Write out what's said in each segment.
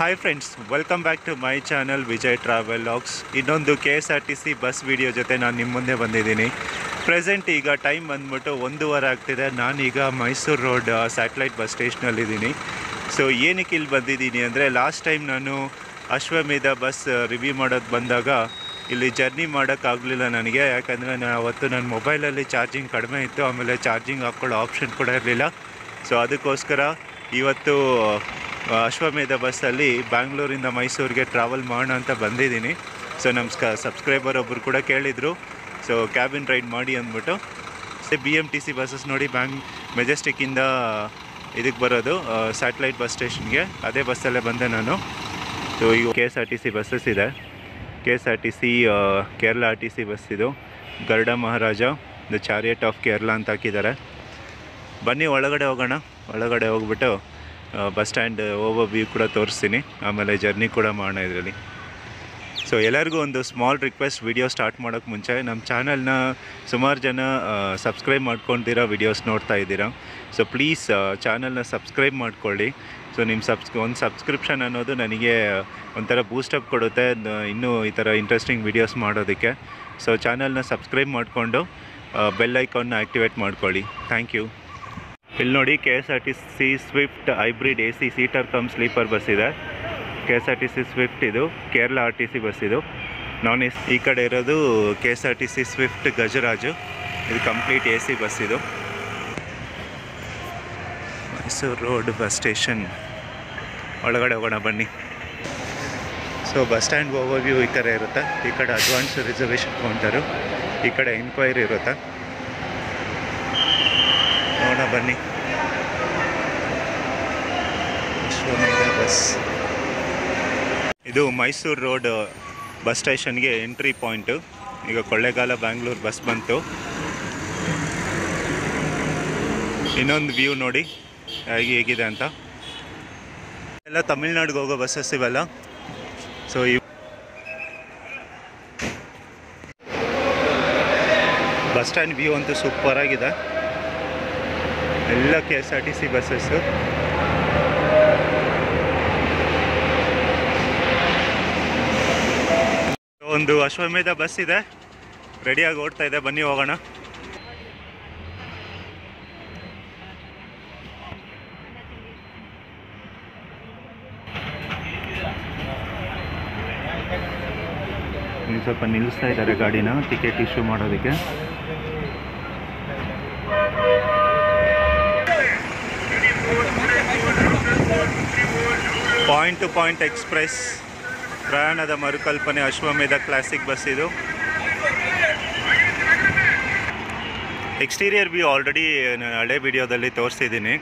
Hi friends welcome back to my channel Vijay travel logs ಇನ್ನೊಂದು K S R T C bus video ಜೊತೆ ನಾನು ನಿಮ್ಮ ಮುಂದೆ ಬಂದಿದ್ದೀನಿ. ಪ್ರೆಸೆಂಟ್ ಈಗ ಟೈಮ್ ಬಂದ್ಬಿಟ್ಟು ಒಂದೂವರೆ ಆಗ್ತಿದೆ. ನಾನೀಗ ಮೈಸೂರು ರೋಡ್ ಸ್ಯಾಟಲೈಟ್ ಬಸ್ ಸ್ಟೇಷನಲ್ಲಿದ್ದೀನಿ ಸೊ ಏನಕ್ಕೆ ಇಲ್ಲಿ ಬಂದಿದ್ದೀನಿ ಅಂದರೆ ಲಾಸ್ಟ್ ಟೈಮ್ ನಾನು ಅಶ್ವಮೇಧ ಬಸ್ ರಿವ್ಯೂ ಮಾಡೋದು ಬಂದಾಗ ಇಲ್ಲಿ ಜರ್ನಿ ಮಾಡೋಕ್ಕಾಗಲಿಲ್ಲ ನನಗೆ. ಯಾಕಂದರೆ ನಾನು ಅವತ್ತು ನನ್ನ ಮೊಬೈಲಲ್ಲಿ ಚಾರ್ಜಿಂಗ್ ಕಡಿಮೆ ಇತ್ತು. ಆಮೇಲೆ ಚಾರ್ಜಿಂಗ್ ಹಾಕ್ಕೊಳ್ಳೋ ಆಪ್ಷನ್ ಕೂಡ ಇರಲಿಲ್ಲ. ಸೊ ಅದಕ್ಕೋಸ್ಕರ ಇವತ್ತು ಅಶ್ವಮೇಧ ಬಸ್ಸಲ್ಲಿ ಬ್ಯಾಂಗ್ಳೂರಿಂದ ಮೈಸೂರಿಗೆ ಟ್ರಾವೆಲ್ ಮಾಡೋಣ ಅಂತ ಬಂದಿದ್ದೀನಿ. ಸೊ ನಮ್ಮ ಸ್ಕ ಸಬ್ಸ್ಕ್ರೈಬರ್ ಒಬ್ಬರು ಕೂಡ ಕೇಳಿದರು. ಸೊ ಕ್ಯಾಬಿನ್ ರೈಡ್ ಮಾಡಿ ಅಂದ್ಬಿಟ್ಟು. B M T C buses ನೋಡಿ ಬ್ಯಾಂಗ್ ಮೆಜೆಸ್ಟಿಕ್ಕಿಂದ ಇದಕ್ಕೆ ಬರೋದು ಸ್ಯಾಟಲೈಟ್ ಬಸ್ ಸ್ಟೇಷನ್ಗೆ ಅದೇ ಬಸ್ಸಲ್ಲೇ ಬಂದೆ ನಾನು. ಸೊ ಈಗ K S R T C buses ಇದೆ. K S R T C Kerala R T C bus ಇದು. Garuda Maharaja the chariot of Kerala ಅಂತ ಹಾಕಿದ್ದಾರೆ. ಬನ್ನಿ ಒಳಗಡೆ ಹೋಗೋಣ. ಒಳಗಡೆ ಹೋಗ್ಬಿಟ್ಟು ಬಸ್ ಸ್ಟ್ಯಾಂಡ್ ಓವರ್ ವ್ಯೂ ಕೂಡ ತೋರಿಸ್ತೀನಿ. ಆಮೇಲೆ ಜರ್ನಿ ಕೂಡ ಮಾಡೋಣ ಇದರಲ್ಲಿ. ಸೊ ಎಲ್ಲರಿಗೂ ಒಂದು ಸ್ಮಾಲ್ ರಿಕ್ವೆಸ್ಟ್ ವಿಡಿಯೋ ಸ್ಟಾರ್ಟ್ ಮಾಡೋಕ್ಕೆ ಮುಂಚೆ ನಮ್ಮ ಚಾನಲ್ನ ಸುಮಾರು ಜನ ಸಬ್ಸ್ಕ್ರೈಬ್ ಮಾಡ್ಕೊತೀರ ವಿಡಿಯೋಸ್ ನೋಡ್ತಾ ಇದ್ದೀರಾ. ಸೊ ಪ್ಲೀಸ್ ಚಾನಲ್ನ ಸಬ್ಸ್ಕ್ರೈಬ್ ಮಾಡ್ಕೊಳ್ಳಿ. ಸೊ ನಿಮ್ಮ ಸಬ್ಸ್ ಒಂದು ಸಬ್ಸ್ಕ್ರಿಪ್ಷನ್ ಅನ್ನೋದು ನನಗೆ ಒಂಥರ ಬೂಸ್ಟಪ್ ಕೊಡುತ್ತೆ. ಇನ್ನೂ ಈ ಥರ ಇಂಟ್ರೆಸ್ಟಿಂಗ್ ವಿಡಿಯೋಸ್ ಮಾಡೋದಕ್ಕೆ. ಸೊ ಚಾನಲ್ನ ಸಬ್ಸ್ಕ್ರೈಬ್ ಮಾಡಿಕೊಂಡು ಬೆಲ್ ಐಕಾನ್ನ ಆ್ಯಕ್ಟಿವೇಟ್ ಮಾಡ್ಕೊಳ್ಳಿ. ಥ್ಯಾಂಕ್ ಯು ಇಲ್ಲಿ ನೋಡಿ K S R T C swift hybrid A C seater cum sleeper bus ಇದೆ. K S R T C swift ಇದು Kerala R T C bus ಇದು. ನಾನ್ ಎಸ್ ಈ ಕಡೆ ಇರೋದು K S R T C swift Gajaraja. ಇದು complete A C bus ಇದು. Mysore road bus station. ಒಳಗಡೆ ಹೋಗೋಣ ಬನ್ನಿ. ಸೊ ಬಸ್ ಸ್ಟ್ಯಾಂಡ್ ಓವರ್ವ್ಯೂ ಈ ಥರ ಇರುತ್ತೆ. ಈ ಕಡೆ ಅಡ್ವಾನ್ಸ್ ರಿಸರ್ವೇಷನ್ ಕೌಂಟರು ಈ ಕಡೆ ಎನ್ಕ್ವೈರಿ ಇರುತ್ತೆ. ನೋಡೋಣ ಬನ್ನಿ. ಬಸ್ ಇದು ಮೈಸೂರು ರೋಡ್ ಬಸ್ ಸ್ಟೇಷನ್ಗೆ ಎಂಟ್ರಿ ಪಾಯಿಂಟು ಈಗ ಕೊಳ್ಳೇಗಾಲ ಬ್ಯಾಂಗ್ಳೂರು ಬಸ್ ಬಂತು. ಇನ್ನೊಂದು ವ್ಯೂ ನೋಡಿ, ಹೇಗೆ ಹೇಗಿದೆ ಅಂತ. ಎಲ್ಲ ತಮಿಳ್ನಾಡಿಗೆ ಹೋಗೋ ಬಸ್ಸಸ್ ಇವೆಲ್ಲ. ಸೊ ಈ ಬಸ್ ಸ್ಟ್ಯಾಂಡ್ ವ್ಯೂ ಅಂತೂ ಸೂಪರ್ ಆಗಿದೆ. ಎಲ್ಲ K S R T C buses ಒಂದು ಅಶ್ವಮೇಧ ಬಸ್ ಇದೆ. ರೆಡಿಯಾಗಿ ಓಡ್ತಾ ಇದೆ. ಬನ್ನಿ ಹೋಗೋಣ. ಇಲ್ಲಿ ಸ್ವಲ್ಪ ನಿಲ್ಲಿಸ್ತಾ ಇದ್ದಾರೆ ಗಾಡಿನ. ಟಿಕೆಟ್ ಇಶ್ಯೂ ಮಾಡೋದಕ್ಕೆ. ಪಾಯಿಂಟ್ ಟು ಪಾಯಿಂಟ್ ಎಕ್ಸ್ಪ್ರೆಸ್ ಪ್ರಯಾಣದ ಮರುಕಲ್ಪನೆ ಅಶ್ವಮೇಧ ಕ್ಲಾಸಿಕ್ ಬಸ್ ಇದು. ಎಕ್ಸ್ಟೀರಿಯರ್ ವ್ಯೂ ಆಲ್ರೆಡಿ ಹಳೆ ವಿಡಿಯೋದಲ್ಲಿ ತೋರಿಸಿದ್ದೀನಿ.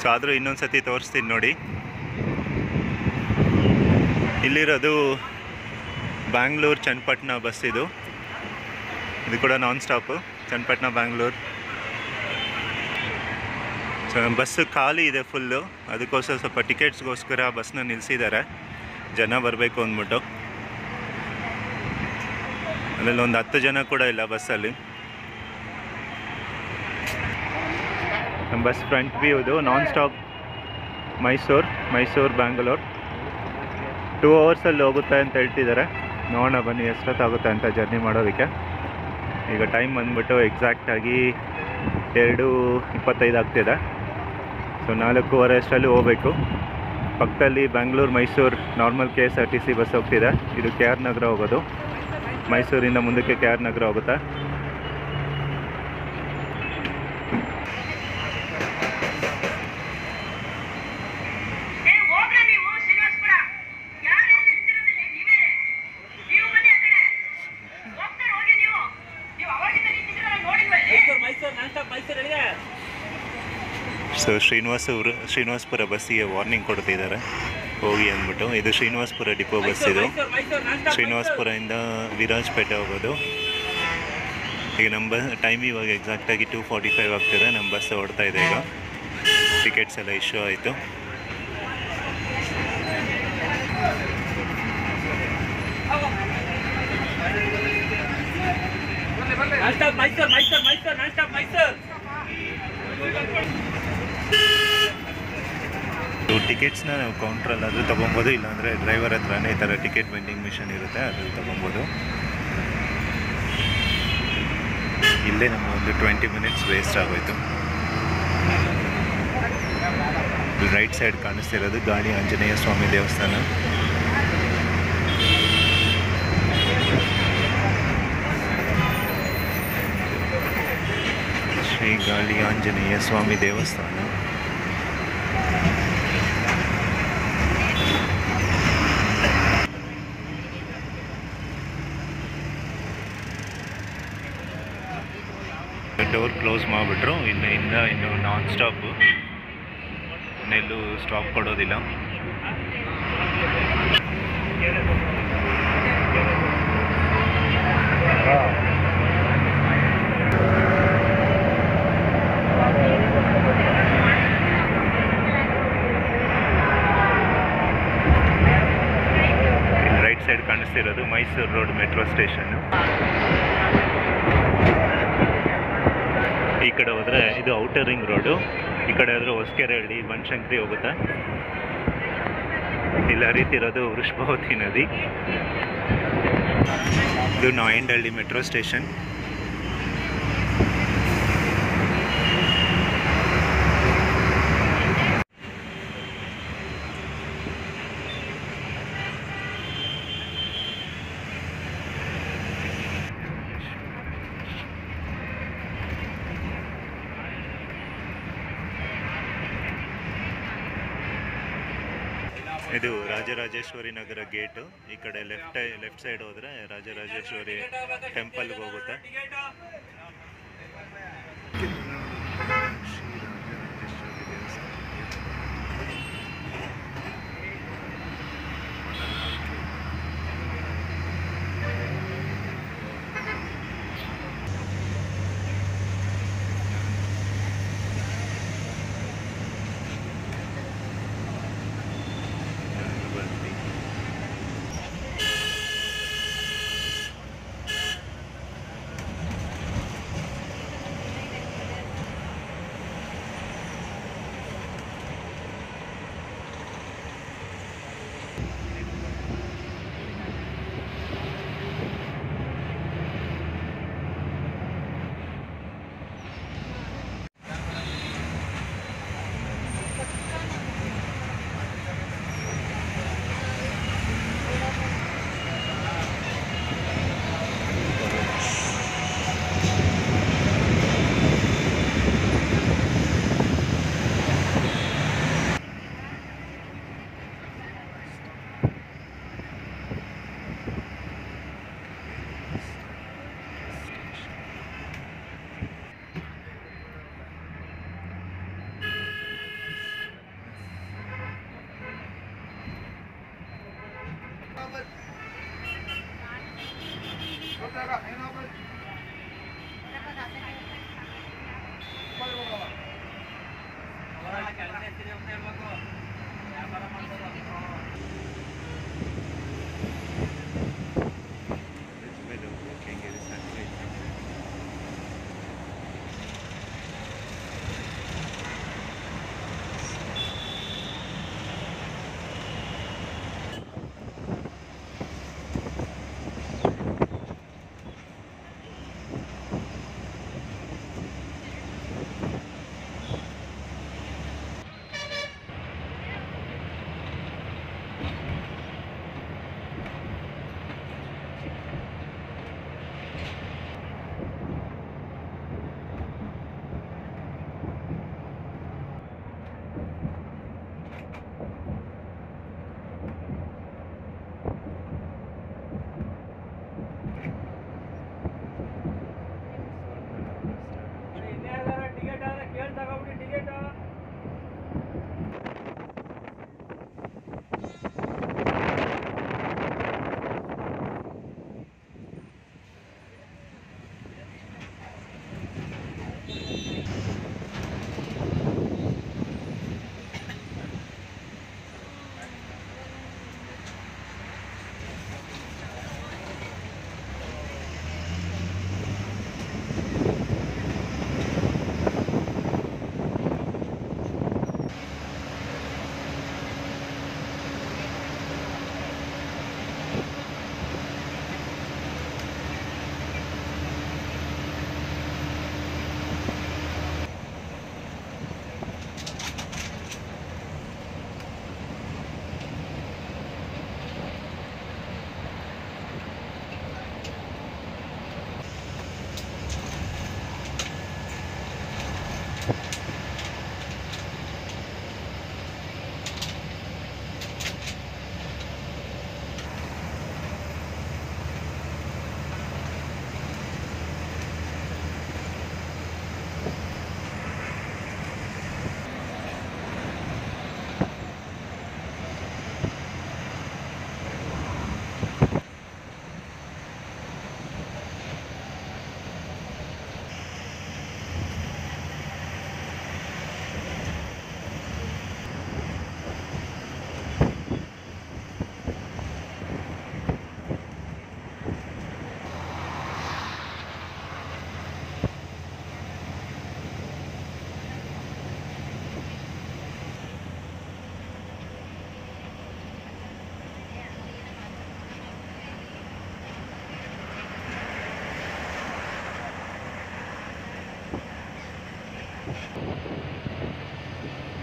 ಸೊ ಆದರೂ ಇನ್ನೊಂದು ಸತಿ ತೋರಿಸ್ತೀನಿ ನೋಡಿ. ಇಲ್ಲಿರೋದು ಬ್ಯಾಂಗ್ಳೂರು ಚನ್ನಪಟ್ಟಣ ಬಸ್ ಇದು. ಇದು ಕೂಡ non stop Channapatna Bangalore so bus ಖಾಲಿ ಇದೆ ಫುಲ್ಲು. ಅದಕ್ಕೋಸ್ಕರ ಸ್ವಲ್ಪ ಟಿಕೆಟ್ಸ್ಗೋಸ್ಕರ ಬಸ್ನ ನಿಲ್ಲಿಸಿದ್ದಾರೆ ಜನ ಬರಬೇಕು ಅಂದ್ಬಿಟ್ಟು. ಅಲ್ಲೊಂದು ಒಂದು ಹತ್ತು ಜನ ಕೂಡ ಇಲ್ಲ ಬಸ್ಸಲ್ಲಿ. ನಮ್ಮ ಬಸ್ ಫ್ರಂಟ್ ವ್ಯೂ ಇದು. Non stop Mysore Mysore, Bangalore. Two ಅವರ್ಸಲ್ಲಿ ಹೋಗುತ್ತೆ ಅಂತ ಹೇಳ್ತಿದ್ದಾರೆ. ನೋಡೋಣ ಬನ್ನಿ ಎಷ್ಟೊತ್ತಾಗುತ್ತೆ ಅಂತ ಜರ್ನಿ ಮಾಡೋದಕ್ಕೆ. ಈಗ ಟೈಮ್ ಬಂದ್ಬಿಟ್ಟು ಎಕ್ಸಾಕ್ಟಾಗಿ ಎರಡು ಇಪ್ಪತ್ತೈದು ಆಗ್ತಿದೆ. ಸೊ ನಾಲ್ಕೂವರೆ ಅಷ್ಟರಲ್ಲಿ ಹೋಗಬೇಕು. ಪಕ್ಕದಲ್ಲಿ Bengaluru Mysore normal K S R T C bus ಹೋಗ್ತಿದೆ. ಇದು ಕೆ ಆರ್ ನಗರ ಹೋಗೋದು. ಮೈಸೂರಿಂದ ಮುಂದಕ್ಕೆ ಕೆ ಆರ್ ನಗರ ಹೋಗುತ್ತೆ? ಮೈಸೂರು ಮೈಸೂರು ನಾನ್ ಸ್ಟಾಪ್ ಮೈಸೂರು ಎಲ್ಲಿಗೆ ಸೊ ಶ್ರೀನಿವಾಸ ಶ್ರೀನಿವಾಸಪುರ ಬಸ್ಸಿಗೆ ವಾರ್ನಿಂಗ್ ಕೊಡ್ತಿದ್ದಾರೆ. ಹೋಗಿ ಅಂದ್ಬಿಟ್ಟು. ಇದು ಶ್ರೀನಿವಾಸಪುರ ಡಿಪೋ ಬಸ್ ಇದು. ಶ್ರೀನಿವಾಸ್ಪುರದಿಂದ ವಿರಾಜ್ಪೇಟೆ ಹೋಗೋದು. ಈಗ ನಮ್ಮ ಬಸ್ ಟೈಮ್ ಇವಾಗ ಎಕ್ಸಾಕ್ಟಾಗಿ ಟೂ ಫಾರ್ಟಿ ಫೈವ್ ಆಗ್ತಿದೆ. ನಮ್ಮ ಬಸ್ ಓಡ್ತಾ ಇದೆ ಈಗ. ಟಿಕೆಟ್ಸ್ ಎಲ್ಲ ಇಶ್ಯೂ ಆಯಿತು. ಮೈಸೂರು ಸ್ಟಾಪ್ ಮೈಸೂರು ಮೈಸೂರು ಮೈಸೂರು. ಮೈಸೂರು ಟಿಕೆಟ್ಸ್ನ ನಾವು ಕೌಂಟ್ರಲ್ಲಾದರೂ ತೊಗೊಬೋದು, ಇಲ್ಲಾಂದರೆ ಡ್ರೈವರ್ ಹತ್ರನೇ ಈ ಥರ ಟಿಕೆಟ್ ವೆಂಡಿಂಗ್ ಮಿಷನ್ ಇರುತ್ತೆ, ಅದ್ರಲ್ಲಿ ತೊಗೊಬೋದು. ಇಲ್ಲೇ ನಮ್ಮ ಒಂದು ಟ್ವೆಂಟಿ ಮಿನಿಟ್ಸ್ ವೇಸ್ಟ್ ಆಗೋಯ್ತು. ರೈಟ್ ಸೈಡ್ ಕಾಣಿಸ್ತಿರೋದು ಗಾಳಿ ಆಂಜನೇಯ ಸ್ವಾಮಿ ದೇವಸ್ಥಾನ. ಶ್ರೀ ಗಾಳಿ ಆಂಜನೇಯ ಸ್ವಾಮಿ ದೇವಸ್ಥಾನ. ಡೋರ್ ಕ್ಲೋಸ್ ಮಾಡಿಬಿಟ್ರು. ಇಲ್ಲಿಂದ ಇನ್ನು ನಾನ್ ಸ್ಟಾಪು ಇನ್ನೆಲ್ಲೂ ಸ್ಟಾಪ್ ಕೊಡೋದಿಲ್ಲ ರೈಟ್ ಸೈಡ್ ಕಾಣಿಸ್ತಿರೋದು ಮೈಸೂರು ರೋಡ್ ಮೆಟ್ರೋ ಸ್ಟೇಷನ್ನು ಈ ಕಡೆ ಹೋದರೆ ಇದು ಔಟರ್ ರಿಂಗ್ ರೋಡು ಈ ಕಡೆ ಆದರೆ ಹೊಸಕೆರೆಹಳ್ಳಿ ಬನಶಂಕರಿ ಹೋಗುತ್ತೆ? ಇಲ್ಲಿ ಹರಿತಿರೋದು ವೃಷಭಾವತಿ ನದಿ. ಇದು ನಾಯಂಡಹಳ್ಳಿ ಮೆಟ್ರೋ ಸ್ಟೇಷನ್ ಇದು ರಾಜರಾಜೇಶ್ವರಿ ನಗರ ಗೇಟು. ಈ ಕಡೆ ಲೆಫ್ಟ್ ಲೆಫ್ಟ್ ಸೈಡ್ ಹೋದರೆ ರಾಜರಾಜೇಶ್ವರಿ ಟೆಂಪಲ್ಗೆ ಹೋಗುತ್ತೆ. フフフ。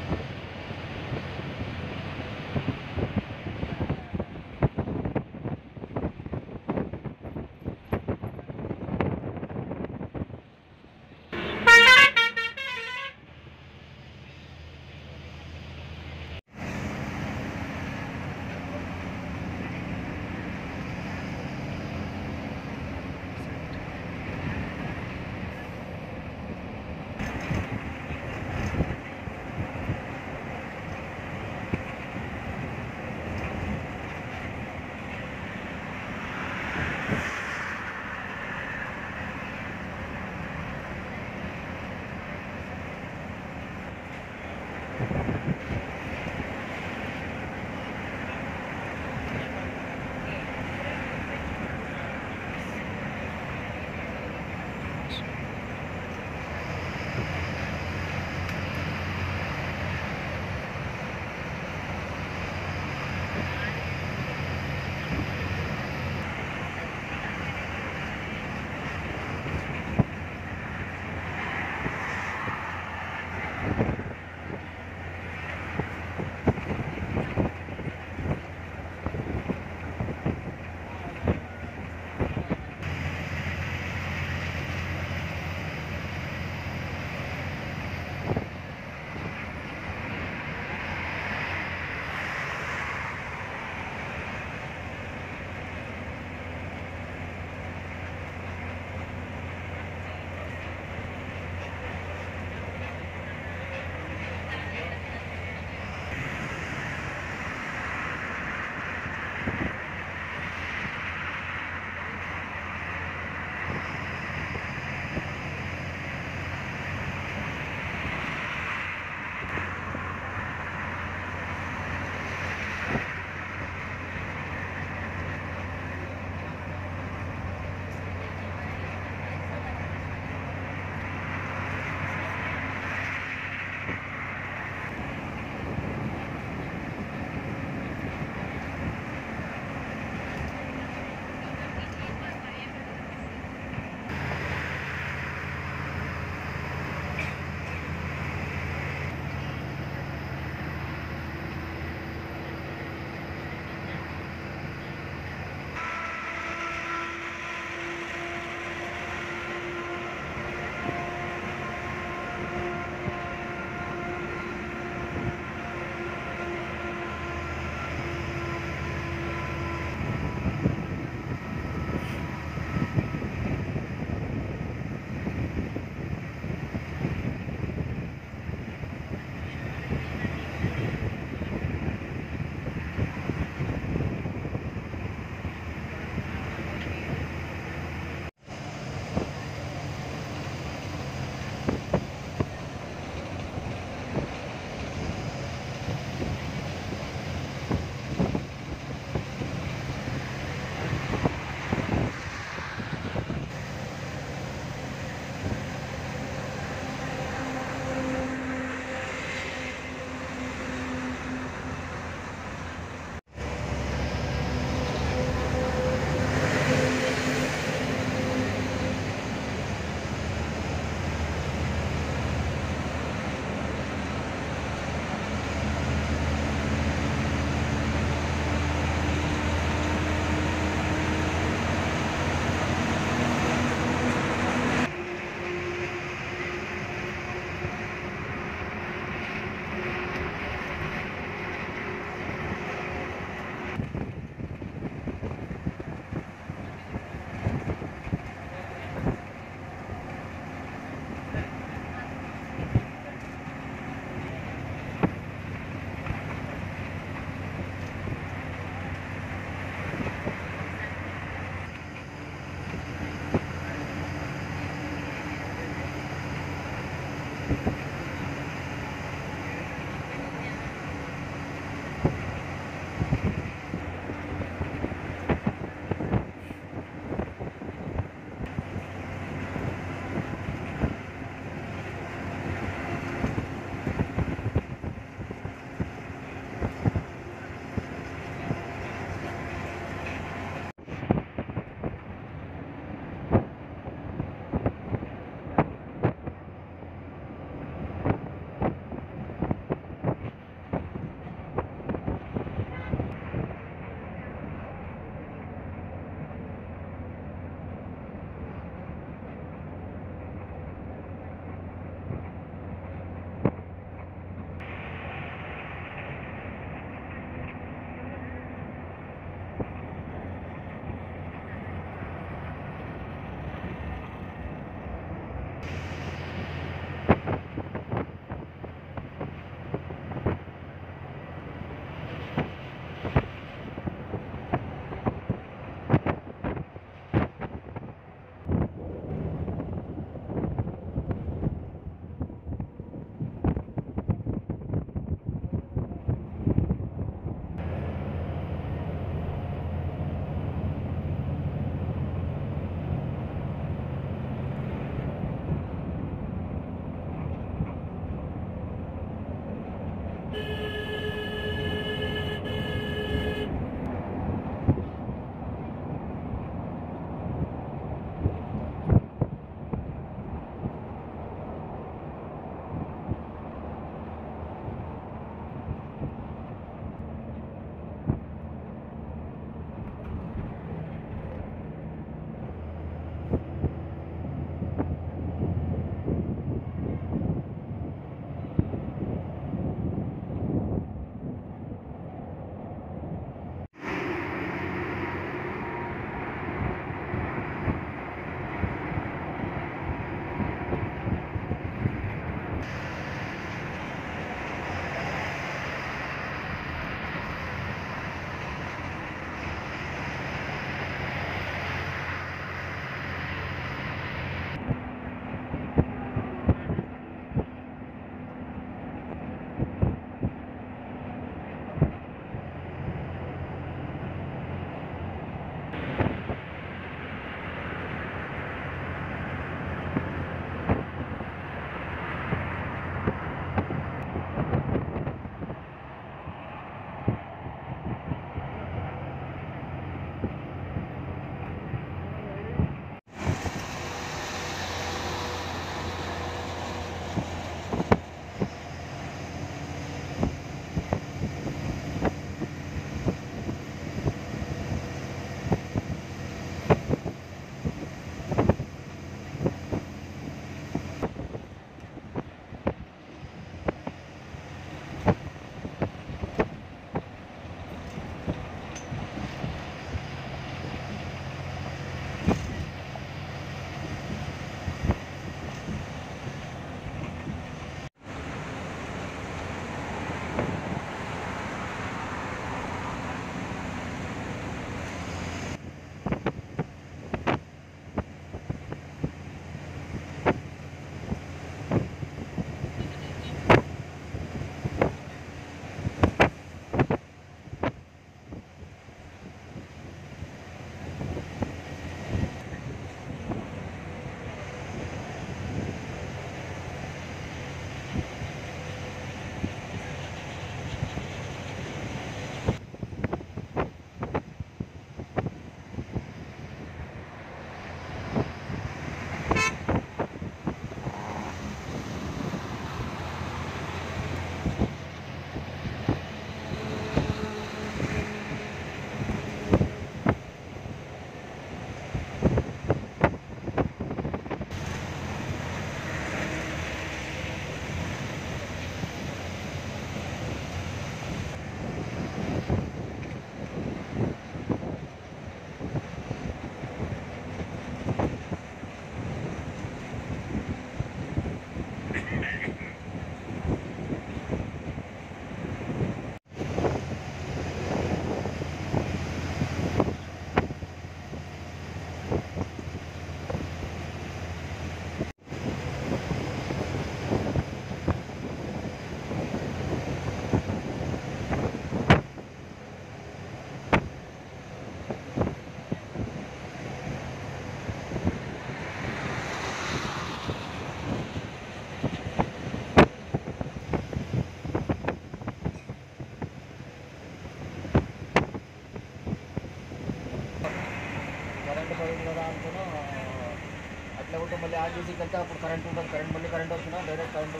ఆర్టీసీకి వెళ్తే అప్పుడు కరెంట్ ఉంటుంది కరెంట్ మళ్ళీ కరెంట్ వస్తున్నా డైరెక్ట్ కరెంట్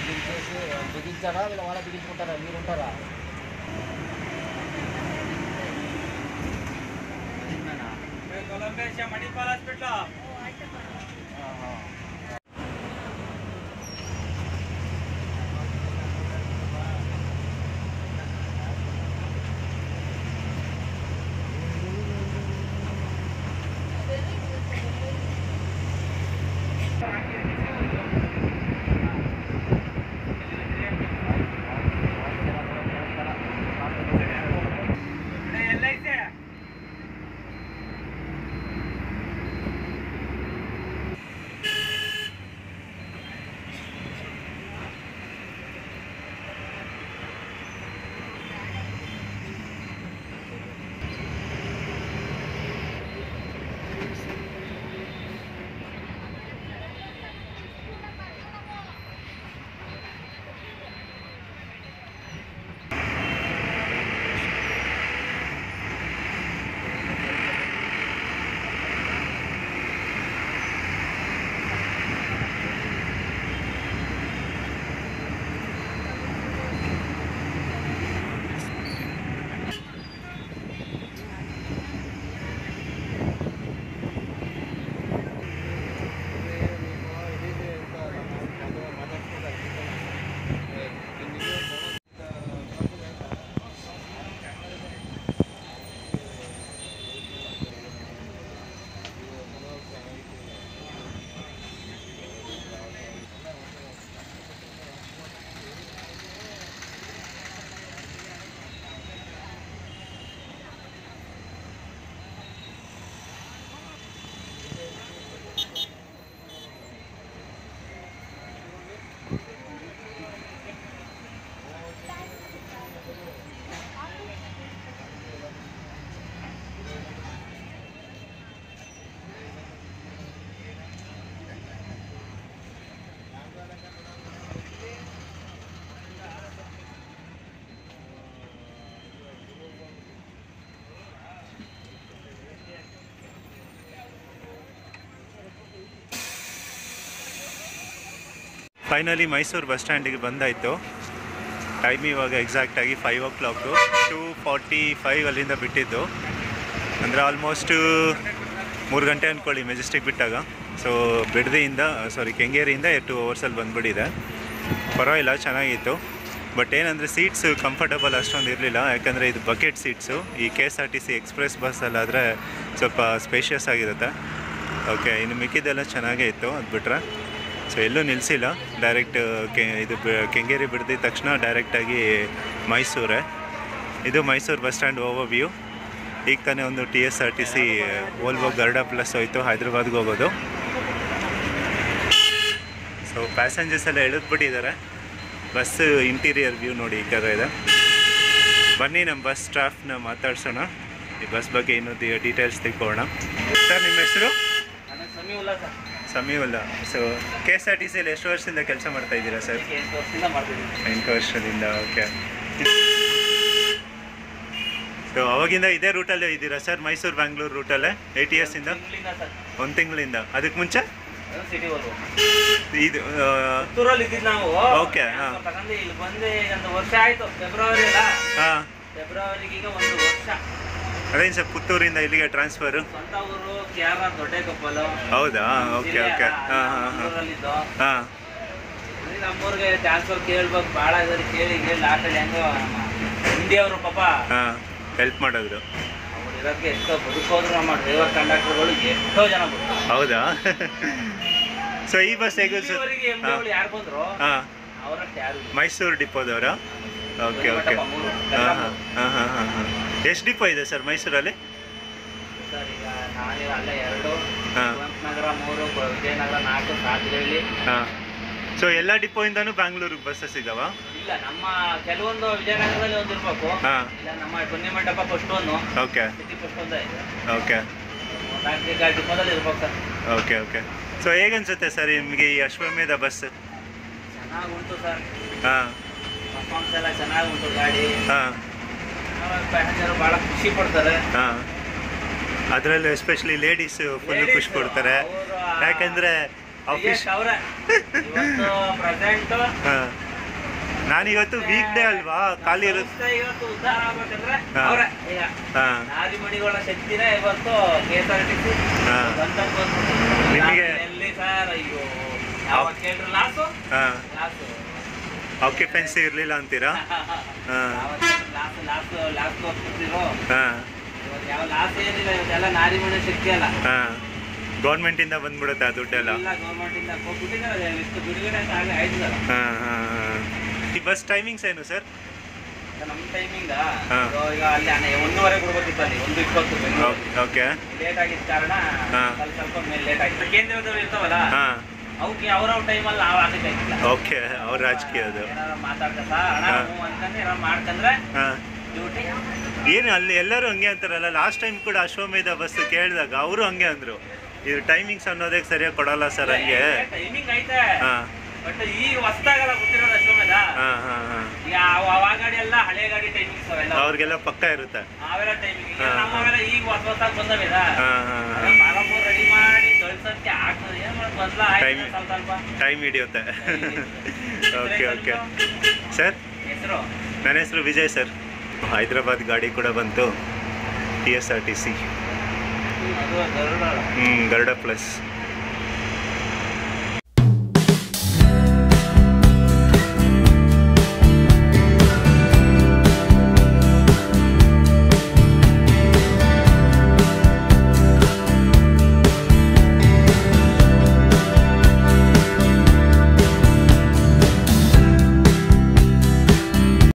బిగించేసి బిగించారా వీళ్ళ వాళ్ళ బిగించుకుంటారా మీరు ఉంటారా Manipal hospital? Finally Mysore bus ಸ್ಟ್ಯಾಂಡಿಗೆ ಬಂದಾಯಿತು. ಟೈಮ್ ಇವಾಗ ಎಕ್ಸಾಕ್ಟಾಗಿ five o'clock two forty five ಅಲ್ಲಿಂದ ಬಿಟ್ಟಿದ್ದು. ಅಂದರೆ ಆಲ್ಮೋಸ್ಟು ಮೂರು ಗಂಟೆ ಅಂದ್ಕೊಳ್ಳಿ ಮೆಜೆಸ್ಟಿಕ್ ಬಿಟ್ಟಾಗ. ಸೊ ಬಿಡದಿಯಿಂದ ಸಾರಿ ಕೆಂಗೇರಿಯಿಂದ ಟೂ ಅವರ್ಸಲ್ಲಿ ಬಂದುಬಿಟ್ಟಿದೆ. ಪರವಾಗಿಲ್ಲ, ಚೆನ್ನಾಗಿತ್ತು. ಬಟ್ ಏನಂದರೆ ಸೀಟ್ಸ್ ಕಂಫರ್ಟಬಲ್ ಅಷ್ಟೊಂದು ಇರಲಿಲ್ಲ. ಯಾಕಂದರೆ ಇದು ಬಕೆಟ್ ಸೀಟ್ಸು ಈ K S R T C express ಬಸ್ಸಲ್ಲಾದರೆ ಸ್ವಲ್ಪ ಸ್ಪೇಷಿಯಸ್ ಆಗಿರುತ್ತೆ. ಓಕೆ ಇನ್ನು ಮಿಕ್ಕಿದ್ದೆಲ್ಲ ಚೆನ್ನಾಗೇ ಇತ್ತು ಅದು ಬಿಟ್ರೆ ಸೊ ಎಲ್ಲೂ ನಿಲ್ಲಿಸಿಲ್ಲ ಡೈರೆಕ್ಟ್ ಕೆ, ಇದು ಕೆಂಗೇರಿ ಬಿಡ್ದಿದ ತಕ್ಷಣ ಡೈರೆಕ್ಟಾಗಿ ಮೈಸೂರೇ. ಇದು Mysore bus stand over view ಈಗ ತಾನೇ ಒಂದು T S R T C Volvo Garuda plus ಹೋಯ್ತು, ಹೈದ್ರಾಬಾದ್ಗೆ ಹೋಗೋದು. ಸೊ ಪ್ಯಾಸೆಂಜರ್ಸ್ ಎಲ್ಲ ಎಳೆದ್ಬಿಟ್ಟಿದ್ದಾರೆ. ಬಸ್ ಇಂಟೀರಿಯರ್ ವ್ಯೂ ನೋಡಿ ಈ ಥರ ಇದೆ. ಬನ್ನಿ ನಮ್ಮ ಬಸ್ ಸ್ಟಾಫ್ನ ಮಾತಾಡ್ಸೋಣ. ಈ ಬಸ್ ಬಗ್ಗೆ ಇನ್ನೂ ಡೀಟೇಲ್ಸ್ ತಿಳ್ಕೊಳ್ಳೋಣ. ಸರ್ ನಿಮ್ಮ ಹೆಸರು? Samiulla so K S R T ಸಿಯಲ್ಲಿ ಎಷ್ಟು ವರ್ಷದಿಂದ ಕೆಲಸ ಮಾಡ್ತಾ ಇದ್ದೀರಾ ಸರ್? ಎಂಟು ವರ್ಷದಿಂದ ಮಾಡ್ತಿದ್ದೀನಿ ಎಂಟು ವರ್ಷದಿಂದ ಓಕೆ ಸೊ ಅವಾಗಿಂದ ಇದೇ ರೂಟಲ್ಲೇ ಇದ್ದೀರಾ ಸರ್? ಮೈಸೂರು ಬ್ಯಾಂಗ್ಳೂರು ರೂಟಲ್ಲೇ ಏಟ್ ಇಯರ್ಸಿಂದ ಒಂದು ತಿಂಗಳಿಂದ ಅದಕ್ಕೆ ಮುಂಚೆ? ಇದು ಆ, ಪುತ್ತೂರಲ್ಲಿ ಇದ್ದಿದ್ದು ನಾವು. Okay, ಹಾ. ತಗೊಂಡು ಇಲ್ಲಿ ಬಂದು ಈಗ ಒಂದು ವರ್ಷ ಆಯ್ತು. ಫೆಬ್ರವರಿ ಅಲ್ಲ? ಹಾ. ಫೆಬ್ರವರಿಗೆ ಈಗ ಒಂದು ವರ್ಷ. ಅದೇನು ಸರ್ ಪುತ್ತೂರಿಂದ ಇಲ್ಲಿಗೆ ಟ್ರಾನ್ಸ್ಫರ್ ಸ್ವಂತ ಊರು ಕ್ಯಾರ ದೊಡ್ಡ ಹೌದಾ? ಓಕೆ ಓಕೆ ಹಾಂ ಹಾಂ ಹಾಂ. ಹಾಂ. ನಮ್ಮೂರಿಗೆ ಟ್ರಾನ್ಸ್ಫರ್ ಕೇಳ್ಬೇಕು ಭಾಳ ಇದಾರೆ ಕೇಳಿ ಕೇಳಿ ಲಾಸ್ಟಲ್ಲಿ ಹೆಂಗೋ ಹಿಂದಿಯವರು ಪಾಪ. ಹಾಂ ಹೆಲ್ಪ್ ಮಾಡಿದ್ರು. ಅವ್ರು ಇರೋಕ್ಕೆ ಎಷ್ಟೋ ಬದುಕೋದ್ರು ನಮ್ಮ ಡ್ರೈವರ್ ಕಂಡಕ್ಟರ್ಗಳು ಎಷ್ಟೋ ಜನ ಬದುಕು ಹೌದಾ? ಸೊ ಈ ಬಸ್ ಹೇಗೆ ಸರ್ ಯಾರು ಬಂದ್ರು? ಹಾಂ. ಮೈಸೂರು ಡಿಪೋದವರ ಓಕೆ ಓಕೆ ಹಾಂ ಹಾಂ ಹಾಂ ಹಾಂ ಹಾಂ. ಎಷ್ಟು ಡಿಪೋ ಇದೆ ಸರ್ ಮೈಸೂರಲ್ಲಿ? ಸರ್ ಈಗ ನಾನಿರೋ ಅಲ್ಲೇ ಎರಡು ಹಾಂ. ಮೂರು ವಿಜಯನಗರ ನಾಲ್ಕು ಸಾತ್ಗಳ್ಳಿ ಹಾಂ. ಸೊ ಎಲ್ಲ ಡಿಪೋಯಿಂದನೂ ಬ್ಯಾಂಗ್ಳೂರಿಗೆ ಬಸ್ಸಸ್ ಇದಾವ? ಇಲ್ಲ ನಮ್ಮ ಕೆಲವೊಂದು ವಿಜಯನಗರದಲ್ಲಿ ಒಂದು ಇರ್ಬೇಕು. ಹಾಂ. ಇಲ್ಲ ನಮ್ಮ ಬನ್ನಿ ಮಂಟಪ ಫಸ್ಟ್ ಒಂದು ಓಕೆ ಸಿಟಿ ಫಸ್ಟ್ ಒಂದು ಇದೆ. ಓಕೆ ನಾಲ್ಕು ಡಿಪೋದಲ್ಲಿ ಇರ್ಬೇಕು ಸರ್. ಓಕೆ ಓಕೆ ಸೊ ಹೇಗನ್ಸುತ್ತೆ ಸರ್ ನಿಮಗೆ ಈ ಅಶ್ವಮೇಧ ಬಸ್? ಚೆನ್ನಾಗಿ ಉಂಟು ಸರ್. ಹಾಂ. ಪರ್ಫಾರ್ಮೆನ್ಸ್ ಎಲ್ಲ ಚೆನ್ನಾಗಿ ಉಂಟು ಗಾಡಿ. ಹಾಂ. ಪ್ಯಾಸೆಂಜರ್ ಖುಷಿ ಪಡ್ತಾರೆ. ಹಾಂ. ಅದರಲ್ಲೂ ಎಸ್ಪೆಷಲಿ ಲೇಡೀಸ್ ಫುಲ್ ಖುಷಿ ಕೊಡ್ತಾರೆ. ಯಾಕಂದ್ರೆ ಆಫೀಸ್ ಅವ್ರೆ. ಇವತ್ತು ನಾನಿವತ್ತು ವೀಕ್ ಡೇ ಅಲ್ವಾ? ಖಾಲಿ ಇರುತ್ತೆ ಇವತ್ತು ಉದ್ಧಾರ ಆಗ್ಬೇಕಂದ್ರೆ ಹಾ. ಅವ್ರೆ. ಈಗ ಹಾ ನಾರಿಮಣಿಗಳ ಶಕ್ತಿನೇ ಇವತ್ತು K S R T C ನಿಮಗೆ- ಎಲ್ಲಿ ಸರ್? ಅಯ್ಯೋ ಯಾವ ಕೇಳ್ರಿ ಲಾಸು ಹಾಂ. ಲಾಸು ಆಕ್ಯುಪೆನ್ಸಿ ಇರಲಿಲ್ಲ ಅಂತೀರಾ? ಹಾಂ. ಹಾಂ. ಗೌರ್ಮೆಂಟಿಂದ ಬಂದ್ಬಿಡುತ್ತೆ ಆ ದುಡ್ಡೆಲ್ಲ. ಹಾಂ ಹಾಂ ಹಾಂ. ಈ ಬಸ್ ಟೈಮಿಂಗ್ಸ್ ಏನು ಸರ್? ನಮ್ಮ ಟೈಮಿಂಗ ಈಗ ಅಲ್ಲಿ ಅನ್ನ ಒಂದೂವರೆ ಅಲ್ಲಿ ಒಂದು ಇಪ್ಪತ್ತು ಓಕೆ. ಲೇಟ್ ಆಗಿದ್ದ ಕಾರಣ ಸ್ವಲ್ಪ ಸ್ವಲ್ಪ ಮೇಲೆ ಲೇಟ್ ಆಗಿತ್ತು ಕೇಂದ್ರದವ್ರು ಇರ್ತಾವಲ್ಲ? ಹಾಂ. ಅವಕ್ಕೆ ಅವ್ರವ್ರ ಟೈಮಲ್ಲಿ ನಾವು ಆಗಬೇಕಾಗಿಲ್ಲ ಓಕೆ ಅವ್ರ ರಾಜಕೀಯ ಅದು. ಏನಾರ ಮಾತಾಡ್ತಾ ಹಣ. ಹ್ಞೂ ಏನಾರ ಮಾಡ್ಕಂದ್ರೆ ಹಾಂ. ಡ್ಯೂಟಿ ಏನು ಅಲ್ಲಿ ಎಲ್ಲರೂ ಹಂಗೆ ಅಂತಾರಲ್ಲ ಲಾಸ್ಟ್ ಟೈಮ್ ಕೂಡ ಅಶ್ವಮೇಧ ಬಸ್ ಕೇಳಿದಾಗ ಅವರು ಹಂಗೆ ಅಂದರು. ಇದು ಟೈಮಿಂಗ್ಸ್ ಅನ್ನೋದೇ ಸರಿಯಾಗಿ ಕೊಡಲ್ಲ ಸರ್ ಹಂಗೆ. ಟೈಮಿಂಗ್ ಐತೆ. ಬಟ್ ಈಗ ಹೊಸ್ದಾಗಲ್ಲ ಗೊತ್ತಿರೋದು ಅಶ್ವಮೇಧ. ಹಾಂ ಹಾಂ ಹಾಂ. ಈಗ ಅವ ಗಾಡಿ ಎಲ್ಲ ಹಳೆ ಗಾಡಿ ಟೈಮಿಂಗ್ಸ್ ಅವೆಲ್ಲ. ಅವ್ರಿಗೆಲ್ಲ ಪಕ್ಕ ಇರುತ್ತೆ. ಅವೆಲ್ಲ ಟೈಮಿಂಗ್. ನಮ್ಮವೆಲ್ಲ ಈಗ ಹೊಸ ಹೊಸಾಗಿ ಬಂದವೆಲ್ಲ ಹಾಂ ಹಾಂ ಸ್ವಲ್ಪ ಟೈಮ್ ಹಿಡಿಯುತ್ತೆ. Okay okay. ಸರ್? ನನ್ನ ಹೆಸರು ವಿಜಯ್ ಸರ್. ಹೈದ್ರಾಬಾದ್ ಗಾಡಿ ಕೂಡ ಬಂತು. T S R T C ಹ್ಞೂ ಗರುಡ ಪ್ಲಸ್.